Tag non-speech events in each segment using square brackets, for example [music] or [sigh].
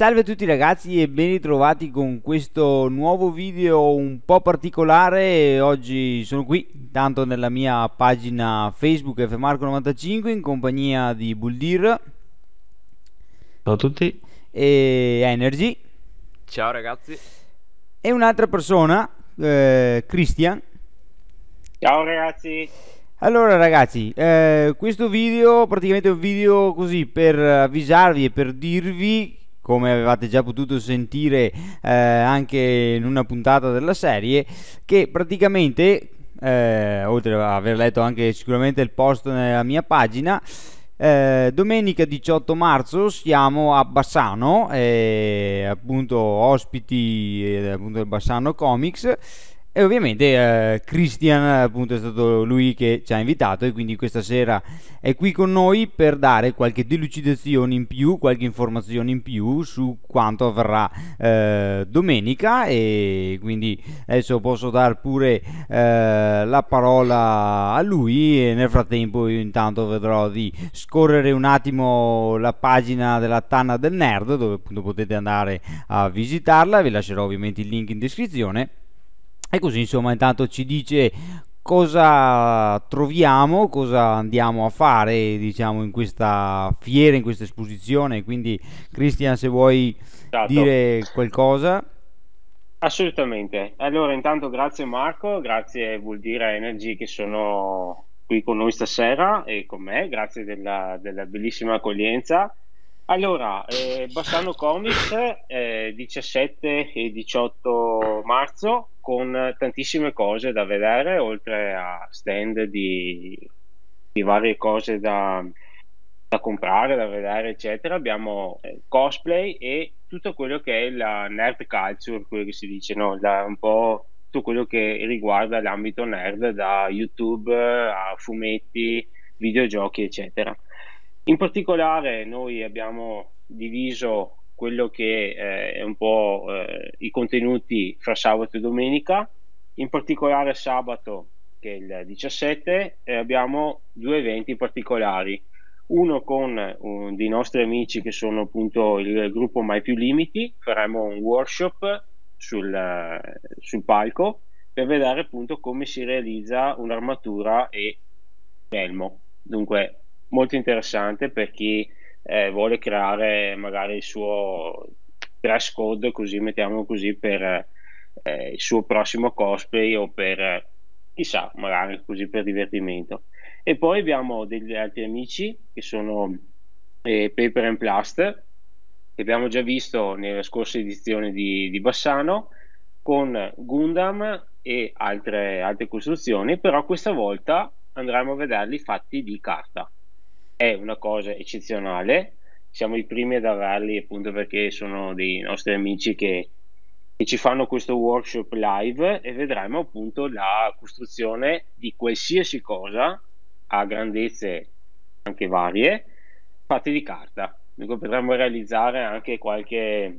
Salve a tutti ragazzi e ben ritrovati con questo nuovo video un po' particolare. Oggi sono qui tanto nella mia pagina Facebook fmarco95 in compagnia di Buldir. Ciao a tutti. E Energy. Ciao ragazzi. E un'altra persona eh, Christian. Ciao ragazzi. Allora ragazzi, eh, questo video praticamente è un video così per avvisarvi e per dirvi come avevate già potuto sentire eh, anche in una puntata della serie, che praticamente, eh, oltre ad aver letto anche sicuramente il post nella mia pagina, eh, domenica 18 marzo siamo a Bassano, eh, appunto ospiti eh, appunto del Bassano Comics e ovviamente eh, Christian appunto è stato lui che ci ha invitato e quindi questa sera è qui con noi per dare qualche delucidazione in più, qualche informazione in più su quanto avverrà eh, domenica e quindi adesso posso dare pure eh, la parola a lui e nel frattempo io intanto vedrò di scorrere un attimo la pagina della Tanna del Nerd dove appunto potete andare a visitarla, vi lascerò ovviamente il link in descrizione e così insomma intanto ci dice cosa troviamo, cosa andiamo a fare diciamo in questa fiera, in questa esposizione. Quindi Cristian se vuoi certo. dire qualcosa. Assolutamente. Allora intanto grazie Marco, grazie vuol dire Energy che sono qui con noi stasera e con me, grazie della, della bellissima accoglienza. Allora, eh, Bassano Comics eh, 17 e 18 marzo con tantissime cose da vedere, oltre a stand di, di varie cose da, da, comprare, da vedere, eccetera. Abbiamo eh, cosplay e tutto quello che è la nerd culture, quello che si dice, no? Da un po' tutto quello che riguarda l'ambito nerd, da YouTube a fumetti, videogiochi, eccetera. In particolare noi abbiamo diviso quello che eh, è un po' eh, i contenuti fra sabato e domenica, in particolare sabato che è il 17 eh, abbiamo due eventi particolari, uno con un, dei nostri amici che sono appunto il gruppo Mai Più Limiti, faremo un workshop sul, sul palco per vedere appunto come si realizza un'armatura e elmo. Dunque molto interessante per chi eh, vuole creare magari il suo dress code, così mettiamo così, per eh, il suo prossimo cosplay o per chissà, magari così per divertimento. E poi abbiamo degli altri amici che sono eh, Paper and Plast, che abbiamo già visto nelle scorse edizioni di, di Bassano, con Gundam e altre, altre costruzioni, però questa volta andremo a vederli fatti di carta è una cosa eccezionale. Siamo i primi ad averli appunto perché sono dei nostri amici che, che ci fanno questo workshop live e vedremo appunto la costruzione di qualsiasi cosa a grandezze anche varie fatte di carta. Dunque potremmo realizzare anche qualche,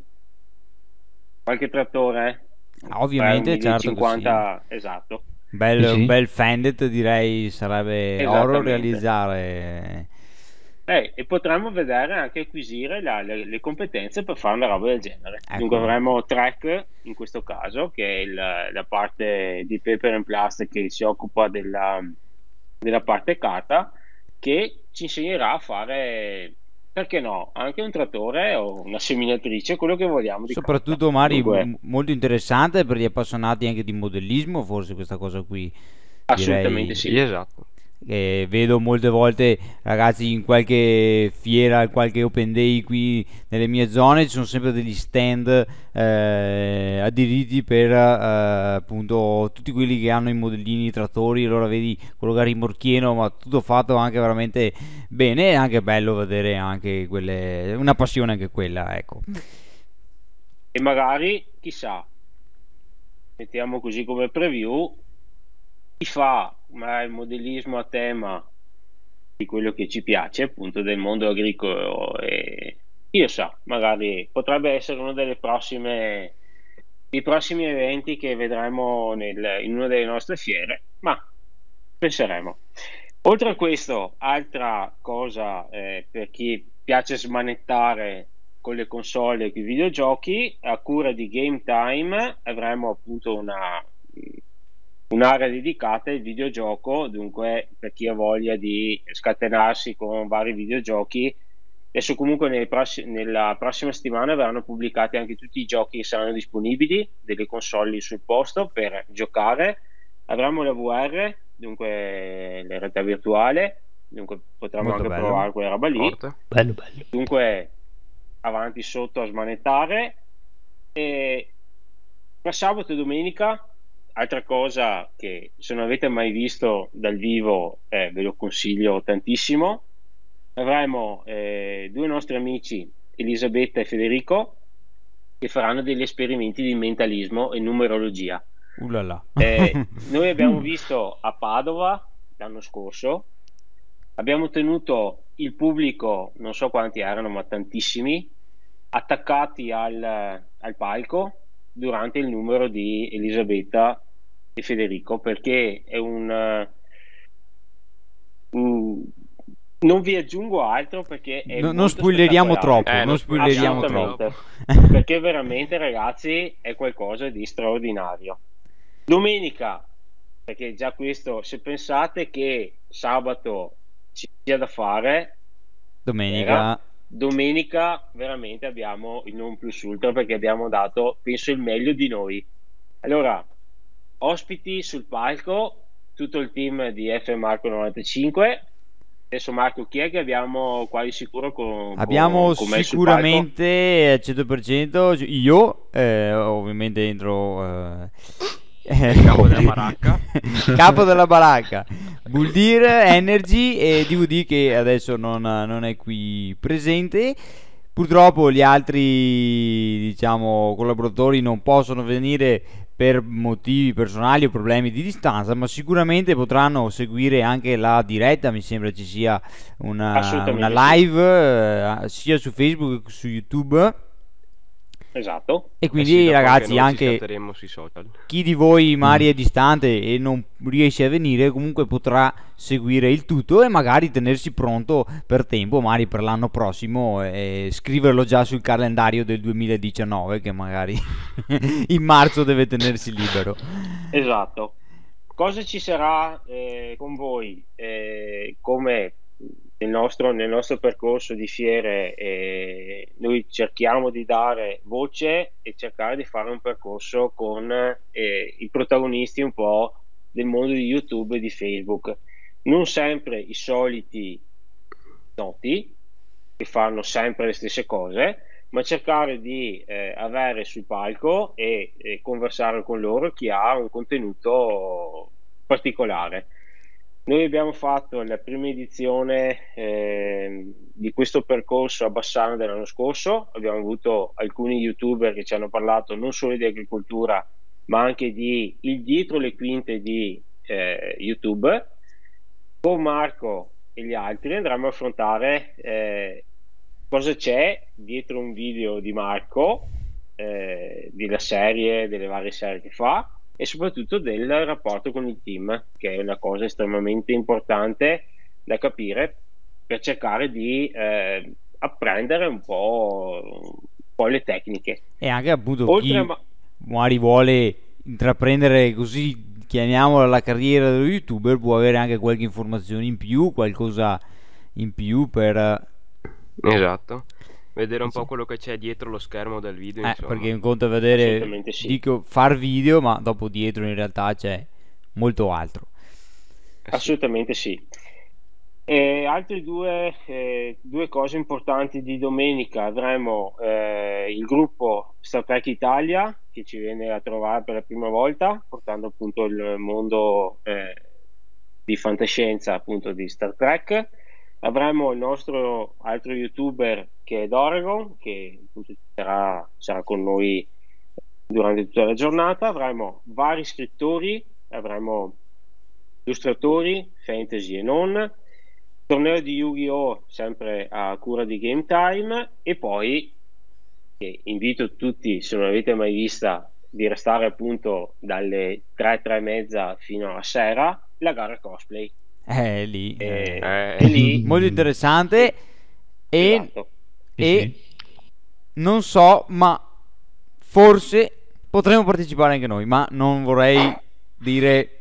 qualche trattore. Ah, ovviamente, certo. 50, sì. esatto. Bel, sì. bel Fendet direi sarebbe oro realizzare eh, e potremmo vedere anche acquisire la, le, le, competenze per fare una roba del genere. Ecco. Dunque avremo Track in questo caso, che è il, la parte di Paper and Plastic che si occupa della, della parte carta, che ci insegnerà a fare perché no, anche un trattore o una seminatrice, quello che vogliamo. Soprattutto carta. Mari, Dunque, molto interessante per gli appassionati anche di modellismo, forse questa cosa qui. Assolutamente direi... sì. Esatto eh, vedo molte volte ragazzi in qualche fiera, qualche open day qui nelle mie zone ci sono sempre degli stand eh, adibiti per eh, appunto tutti quelli che hanno i modellini, i trattori, allora vedi quello che rimorchieno, ma tutto fatto anche veramente bene, è anche bello vedere anche quelle, una passione anche quella, ecco. E magari, chissà, mettiamo così come preview, chi fa ma il modellismo a tema di quello che ci piace, appunto del mondo agricolo e io so, magari potrebbe essere uno delle prossime i prossimi eventi che vedremo nel, in una delle nostre fiere, ma penseremo. Oltre a questo, altra cosa eh, per chi piace smanettare con le console e con i videogiochi, a cura di Game Time avremo appunto una, un'area dedicata al videogioco, dunque per chi ha voglia di scatenarsi con vari videogiochi. Adesso comunque pross- nella prossima settimana verranno pubblicati anche tutti i giochi che saranno disponibili, delle console sul posto per giocare. Avremo la VR, dunque la realtà virtuale, dunque potremo Molto anche bello. provare quella roba lì. Forte. Bello, bello. Dunque avanti sotto a smanettare. E per sabato e domenica, altra cosa che se non avete mai visto dal vivo eh, ve lo consiglio tantissimo. Avremo eh, due nostri amici, Elisabetta e Federico, che faranno degli esperimenti di mentalismo e numerologia. Eh, [laughs] noi abbiamo visto a Padova l'anno scorso, abbiamo tenuto il pubblico, non so quanti erano, ma tantissimi, attaccati al, al palco durante il numero di Elisabetta e Federico, perché è un... eh, un- non vi aggiungo altro perché è No- non spoileriamo troppo, Eh, non spoileriamo troppo. [laughs] perché veramente ragazzi è qualcosa di straordinario domenica perché già questo se pensate che sabato ci sia da fare Domenica. era, domenica veramente abbiamo il non plus ultra perché abbiamo dato penso il meglio di noi. Allora ospiti sul palco tutto il team di F Marco 95 adesso Marco chi è che abbiamo quasi sicuro con, Abbiamo con, con sicuramente al 100% io, eh, ovviamente entro eh, eh, [laughs] capo della baracca. capo della baracca, Buldir, Energy e DVD che adesso non, non è qui presente. Purtroppo gli altri diciamo collaboratori non possono venire per motivi personali o problemi di distanza, ma sicuramente potranno seguire anche la diretta. Mi sembra ci sia una, una live eh, sia su Facebook che su YouTube. Esatto. E Eh quindi, sì, dopo ragazzi, anche scatteremo sui social. chi di voi magari è distante e non riesce a venire, comunque potrà seguire il tutto e magari tenersi pronto per tempo, magari per l'anno prossimo e scriverlo già sul calendario del 2019 che magari [laughs] in marzo deve tenersi libero. Esatto. Cosa ci sarà eh, con voi eh, come nel nostro, nel nostro percorso di fiere? eh, noi cerchiamo di dare voce e cercare di fare un percorso con eh, i protagonisti un po' del mondo di YouTube e di Facebook. Non sempre i soliti noti che fanno sempre le stesse cose, ma cercare di eh, avere sul palco e, e conversare con loro chi ha un contenuto particolare. Noi abbiamo fatto la prima edizione eh, di questo percorso a Bassano dell'anno scorso, abbiamo avuto alcuni youtuber che ci hanno parlato non solo di agricoltura, ma anche di il dietro le quinte di eh, YouTube. Con Marco e gli altri andremo a affrontare eh, cosa c'è dietro un video di Marco, eh, della serie, delle varie serie che fa e soprattutto del rapporto con il team, che è una cosa estremamente importante da capire per cercare di eh, apprendere un po', un po' le tecniche. E anche appunto Oltre chi ma- magari vuole intraprendere così, chiamiamola la carriera dello youtuber, può avere anche qualche informazione in più, qualcosa in più per... eh, Esatto. Vedere un Sì. po' quello che c'è dietro lo schermo del video, Eh, insomma. perché un conto è vedere, sì. dico far video, ma dopo dietro in realtà c'è molto altro. Eh sì. Assolutamente sì. E altre due, eh, due cose importanti di domenica avremo eh, il gruppo Star Trek Italia che ci viene a trovare per la prima volta portando appunto il mondo eh, di fantascienza appunto di Star Trek avremo il nostro altro youtuber che è Doragon che sarà, sarà con noi durante tutta la giornata. Avremo vari scrittori avremo illustratori fantasy e non. Torneo di Yu-Gi-Oh! sempre a cura di Game Time. E poi che invito tutti se non l'avete mai vista di restare appunto dalle 3 3 e mezza fino a sera la gara cosplay Eh, lì. Eh, eh, e lì molto interessante. E, esatto. e non so, ma forse potremmo partecipare anche noi, ma non vorrei dire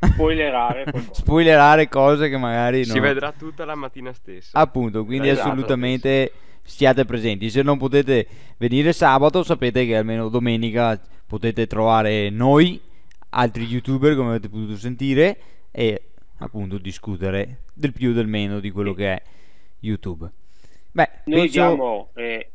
spoilerare, [laughs] spoilerare cose che magari si vedrà tutta la mattina stessa. Appunto, quindi esatto, assolutamente stiate presenti. Se non potete venire sabato, sapete che almeno domenica potete trovare noi, altri youtuber come avete potuto sentire e appunto discutere del più e del meno di quello che è YouTube. Beh, noi penso... diamo, eh,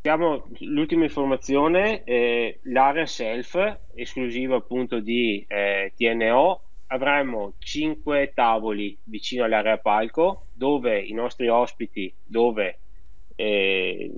diamo l'ultima informazione, eh, l'area self esclusiva appunto di eh, TNO avremo 5 tavoli vicino all'area palco dove i nostri ospiti, dove eh,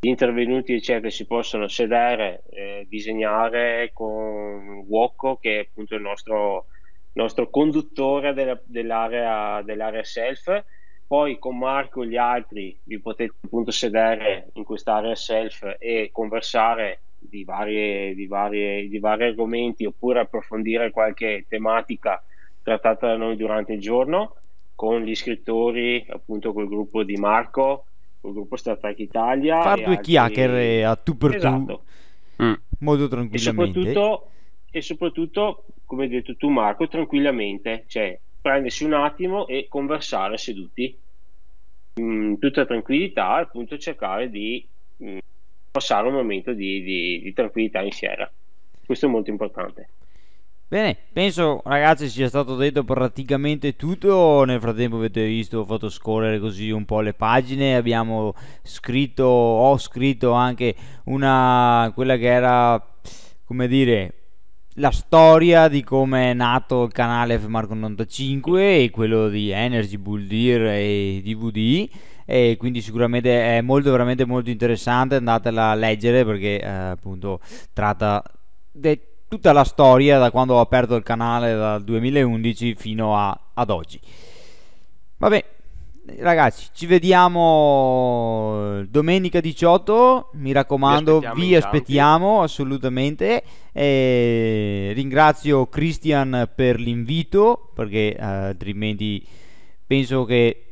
gli intervenuti eccetera si possono sedere, eh, disegnare con Wocco che è appunto il nostro, nostro conduttore della, dell'area, dell'area self poi con Marco e gli altri vi potete appunto sedere in quest'area self e conversare di, varie, di, varie, di vari argomenti oppure approfondire qualche tematica trattata da noi durante il giorno con gli scrittori, appunto col gruppo di Marco, col gruppo Star Trek Italia. Far due altri... chiacchiere a tu per esatto. tu, mm. molto tranquillamente. E soprattutto, e soprattutto, come hai detto tu Marco, tranquillamente, cioè prendersi un attimo e conversare seduti in tutta tranquillità, appunto cercare di mm, passare un momento di, di, di tranquillità insieme. Questo è molto importante. Bene, penso ragazzi sia stato detto praticamente tutto, nel frattempo avete visto, ho fatto scorrere così un po' le pagine, abbiamo scritto, ho scritto anche una, quella che era, come dire, la storia di come è nato il canale F Marco 95 e quello di Energy, Bull Deer e DVD e quindi sicuramente è molto veramente molto interessante andatela a leggere perché eh, appunto tratta di tutta la storia da quando ho aperto il canale dal 2011 fino a, ad oggi. Vabbè ragazzi ci vediamo domenica 18 mi raccomando vi aspettiamo, vi aspettiamo assolutamente. E ringrazio Christian per l'invito perché eh, altrimenti penso che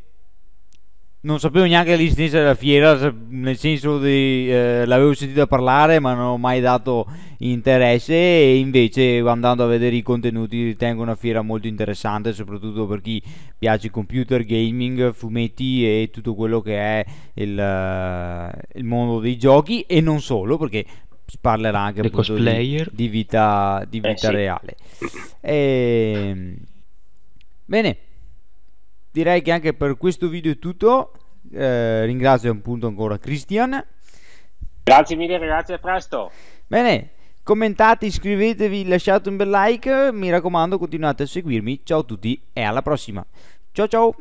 non sapevo neanche l'esistenza della fiera, nel senso di eh, l'avevo sentita parlare ma non ho mai dato interesse e invece andando a vedere i contenuti ritengo una fiera molto interessante soprattutto per chi piace computer, gaming, fumetti e tutto quello che è il, uh, il mondo dei giochi e non solo perché parlerà anche di, di, vita, di vita eh, sì. reale. E... Ehm, bene direi che anche per questo video è tutto. Eh, ringrazio appunto ancora Christian. Grazie mille ragazzi, a presto. Bene, commentate, iscrivetevi, lasciate un bel like. Mi raccomando, continuate a seguirmi. Ciao a tutti e alla prossima. Ciao ciao.